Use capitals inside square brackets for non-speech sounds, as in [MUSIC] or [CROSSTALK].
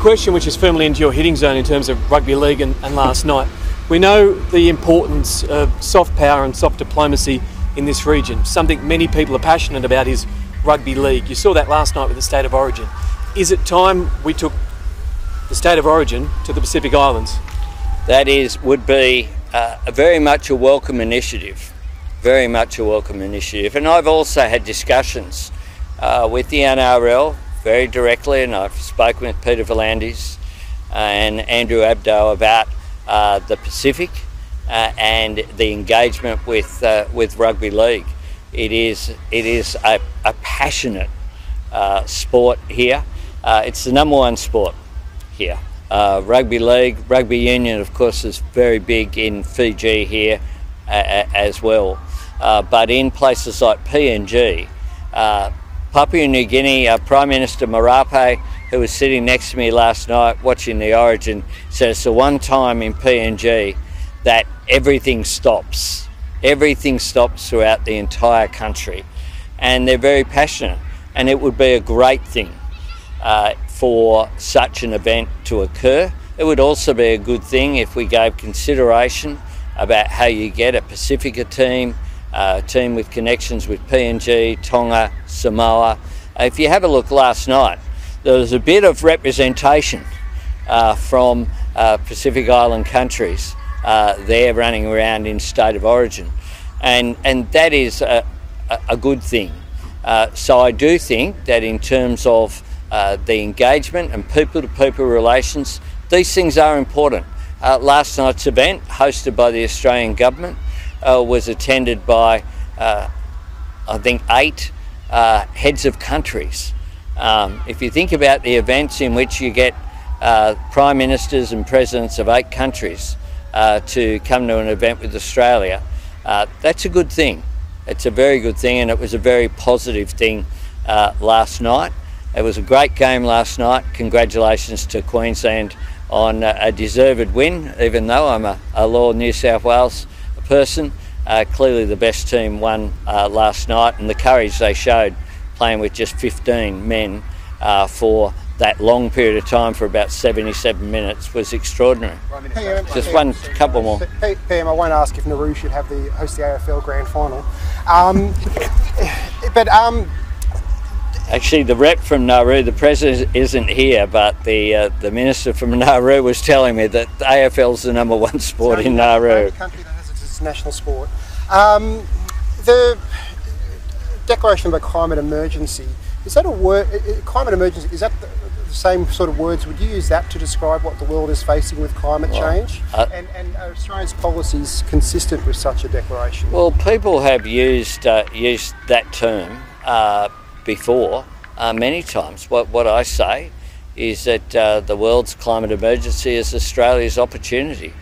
question which is firmly into your hitting zone in terms of rugby league and, and last night. We know the importance of soft power and soft diplomacy in this region. Something many people are passionate about is rugby league. You saw that last night with the state of origin. Is it time we took the state of origin to the Pacific Islands? That is would be uh, a very much a welcome initiative. Very much a welcome initiative. And I've also had discussions uh, with the NRL very directly, and I've spoken with Peter V'landys uh, and Andrew Abdo about uh, the Pacific uh, and the engagement with uh, with rugby league. It is it is a, a passionate uh, sport here. Uh, it's the number one sport here. rugby league, rugby union, of course, is very big in Fiji here as well. but in places like PNG, Papua New Guinea uh, Prime Minister Marape, who was sitting next to me last night watching the Origin, said it's the one time in PNG that everything stops. Everything stops throughout the entire country, and they're very passionate. And it would be a great thing uh, for such an event to occur. It would also be a good thing if we gave consideration about how you get a Pacifica team uh, team with connections with PNG, Tonga, Samoa. Uh, if you have a look last night, there was a bit of representation uh, from uh, Pacific Island countries uh, there running around in state of origin, and and that is a, a good thing. Uh, so I do think that in terms of the engagement and people-to-people relations, these things are important. last night's event, hosted by the Australian government, uh, was attended by, uh, I think, eight uh, heads of countries. Um, if you think about the events in which you get uh, prime ministers and presidents of eight countries to come to an event with Australia, that's a good thing. It's a very good thing, and it was a very positive thing last night. It was a great game last night. Congratulations to Queensland on a deserved win, even though I'm a, a Law New South Wales person. Uh, clearly, the best team won uh, last night, and the courage they showed playing with just 15 men uh, for that long period of time for about 77 minutes was extraordinary. Just one couple more. Hey, Pam, I won't ask if Nauru should have the host the AFL Grand Final, um, but um, Actually, the rep from Nauru, the president isn't here, but the uh, the minister from [LAUGHS] Nauru was telling me that AFL is the number one sport so in Nauru national sport. Um, the declaration of a climate emergency is that a word? Climate emergency is that the, the, same sort of words? Would you use that to describe what the world is facing with climate well, change? Uh, and, and Australia's policies consistent with such a declaration? Well, people have used uh, used that term uh, before uh, many times. What what I say is that uh, the world's climate emergency is Australia's opportunity.